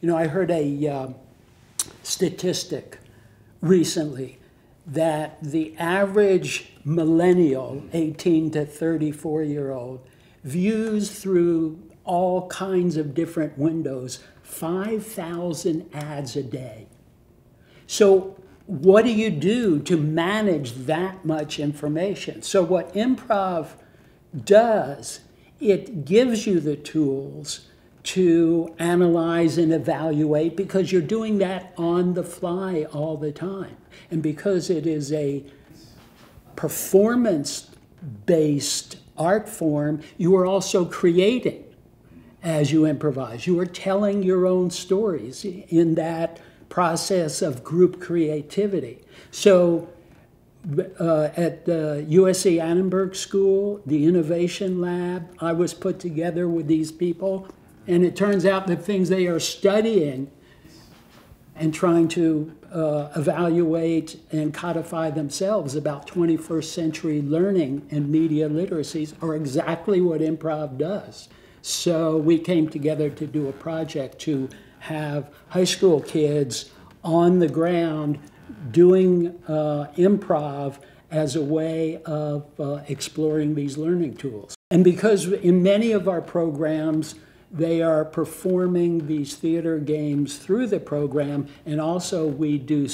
You know, I heard a uh, statistic recently that the average millennial, 18 to 34 year old, views through all kinds of different windows 5,000 ads a day. So, what do you do to manage that much information? So, what improv does, it gives you the tools to analyze and evaluate because you're doing that on the fly all the time. And because it is a performance based art form, you are also creating as you improvise. You are telling your own stories in that process of group creativity. So, uh, at the USC Annenberg School, the Innovation Lab, I was put together with these people, and it turns out that things they are studying and trying to uh, evaluate and codify themselves about 21st century learning and media literacies are exactly what improv does. So we came together to do a project to have high school kids on the ground doing uh, improv as a way of uh, exploring these learning tools. And because in many of our programs, they are performing these theater games through the program, and also we do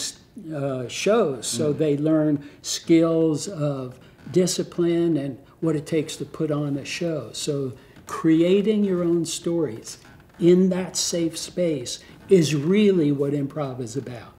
uh, shows, so mm. they learn skills of discipline and what it takes to put on a show. So creating your own stories in that safe space is really what improv is about.